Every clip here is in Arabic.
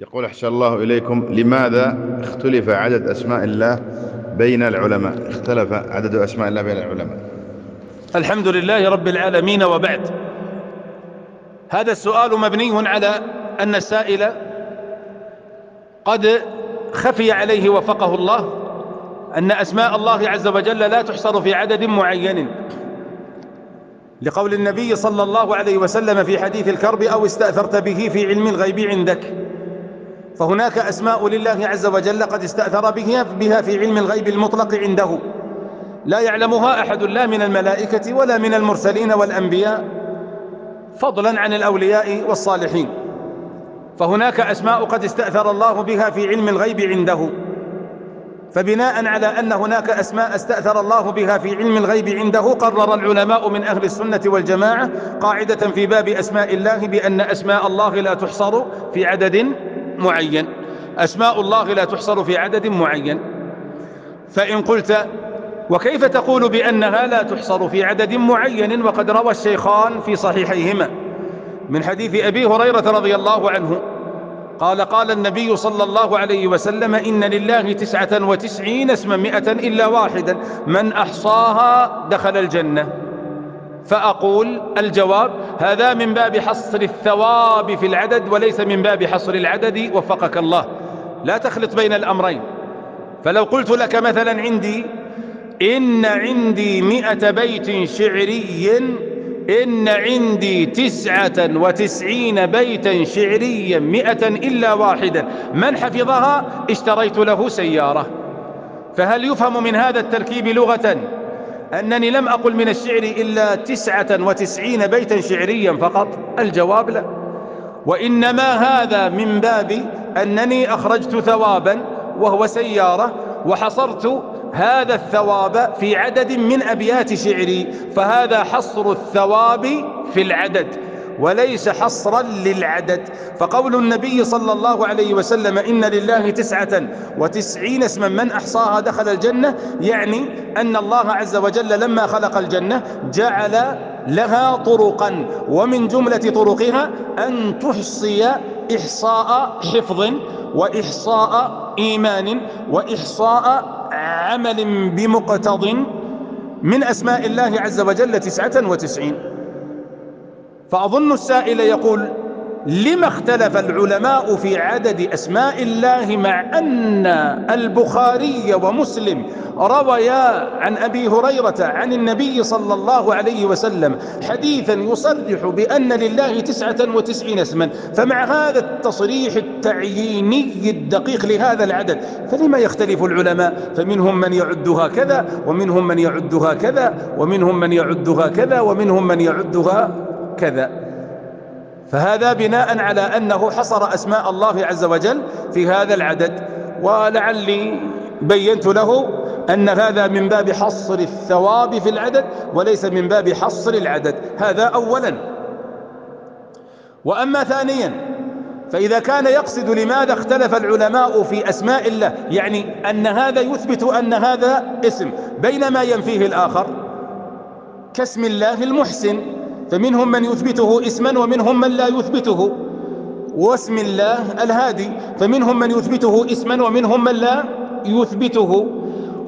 يقول أحسن الله إليكم لماذا اختلف عدد أسماء الله بين العلماء؟ اختلف عدد أسماء الله بين العلماء. الحمد لله رب العالمين وبعد. هذا السؤال مبني على أن السائل قد خفي عليه وفقه الله أن أسماء الله عز وجل لا تحصر في عدد معين. لقول النبي صلى الله عليه وسلم في حديث الكرب أو استأثرت به في علم الغيب عندك. فهناك أسماء لله عز وجل قد استأثر بها في علم الغيب المطلق عنده. لا يعلمها أحد لا من الملائكة ولا من المرسلين والأنبياء فضلا عن الأولياء والصالحين. فهناك أسماء قد استأثر الله بها في علم الغيب عنده. فبناء على أن هناك أسماء استأثر الله بها في علم الغيب عنده قرر العلماء من أهل السنة والجماعة قاعدة في باب أسماء الله بأن أسماء الله لا تحصر في عدد معين. أسماء الله لا تحصر في عدد معين. فإن قلت وكيف تقول بأنها لا تحصر في عدد معين؟ وقد روى الشيخان في صحيحيهما. من حديث أبي هريرة رضي الله عنه قال قال النبي صلى الله عليه وسلم إن لله تسعة وتسعين اسما مئة إلا واحدا من أحصاها دخل الجنة. فأقول الجواب هذا من باب حصر الثواب في العدد وليس من باب حصر العدد وفقك الله. لا تخلط بين الأمرين. فلو قلت لك مثلا عندي إن عندي مئة بيت شعري إن عندي تسعة وتسعين بيتا شعريا مئة إلا واحدا من حفظها؟ اشتريت له سيارة. فهل يفهم من هذا التركيب لغة؟ أنني لم أقل من الشعر إلا تسعة وتسعين بيتا شعريا فقط. الجواب لا. وإنما هذا من باب أنني أخرجت ثوابا وهو سيارة وحصرت هذا الثواب في عدد من أبيات شعري فهذا حصر الثواب في العدد. وليس حصرا للعدد. فقول النبي صلى الله عليه وسلم إن لله تسعة وتسعين اسما من أحصاها دخل الجنة يعني أن الله عز وجل لما خلق الجنة جعل لها طرقا ومن جملة طرقها أن تحصي إحصاء حفظ وإحصاء إيمان وإحصاء عمل بمقتض من أسماء الله عز وجل تسعة وتسعين. فأظن السائل يقول لما اختلف العلماء في عدد أسماء الله مع أن البخاري ومسلم رويا عن أبي هريرة عن النبي صلى الله عليه وسلم حديثا يصرح بأن لله تسعة وتسعين اسما فمع هذا التصريح التعييني الدقيق لهذا العدد فلما يختلف العلماء؟ فمنهم من يعدها كذا ومنهم من يعدها كذا ومنهم من يعدها كذا ومنهم من يعدها كذا. فهذا بناء على أنه حصر أسماء الله عز وجل في هذا العدد. ولعلي بينت له أن هذا من باب حصر الثواب في العدد وليس من باب حصر العدد. هذا أولا. وأما ثانيا فإذا كان يقصد لماذا اختلف العلماء في أسماء الله يعني أن هذا يثبت أن هذا اسم بينما ينفيه الآخر كاسم الله المحسن. فمنهم من يثبته اسما ومنهم من لا يثبته. واسم الله الهادي. فمنهم من يثبته اسما ومنهم من لا يثبته.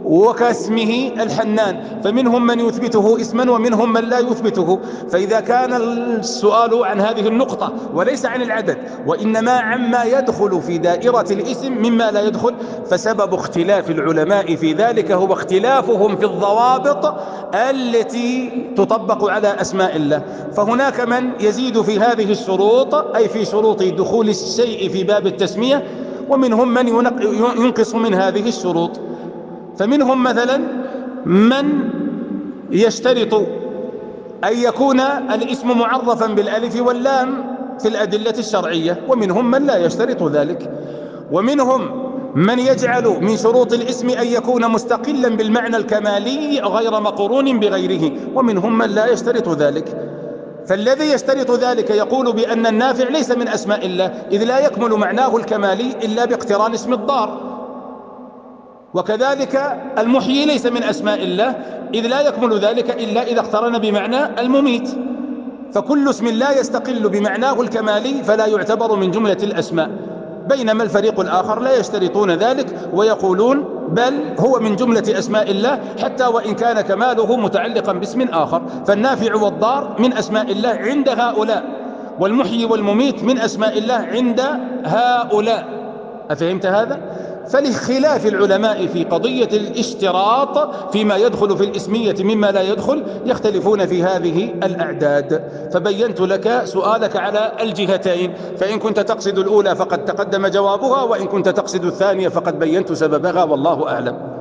وكاسمه الحنان فمنهم من يثبته اسما ومنهم من لا يثبته. فإذا كان السؤال عن هذه النقطة وليس عن العدد وإنما عما يدخل في دائرة الاسم مما لا يدخل فسبب اختلاف العلماء في ذلك هو اختلافهم في الضوابط التي تطبق على أسماء الله. فهناك من يزيد في هذه الشروط أي في شروط دخول الشيء في باب التسمية ومنهم من ينقص من هذه الشروط. فمنهم مثلا من يشترط أن يكون الاسم معرفا بالألف واللام في الأدلة الشرعية ومنهم من لا يشترط ذلك. ومنهم من يجعل من شروط الاسم أن يكون مستقلا بالمعنى الكمالي غير مقرون بغيره ومنهم من لا يشترط ذلك. فالذي يشترط ذلك يقول بأن النافع ليس من أسماء الله إذ لا يكمل معناه الكمالي إلا باقتران اسم الضار. وكذلك المحيي ليس من أسماء الله إذ لا يكمل ذلك إلا إذا اقترن بمعنى المميت. فكل اسم لا يستقل بمعناه الكمالي فلا يعتبر من جملة الأسماء. بينما الفريق الآخر لا يشترطون ذلك ويقولون بل هو من جملة أسماء الله حتى وإن كان كماله متعلقا باسم آخر. فالنافع والضار من أسماء الله عند هؤلاء والمحيي والمميت من أسماء الله عند هؤلاء. أفهمت هذا؟ فلخلاف العلماء في قضية الاشتراط فيما يدخل في الإسمية مما لا يدخل يختلفون في هذه الأعداد. فبينت لك سؤالك على الجهتين. فإن كنت تقصد الأولى فقد تقدم جوابها وإن كنت تقصد الثانية فقد بينت سببها والله أعلم.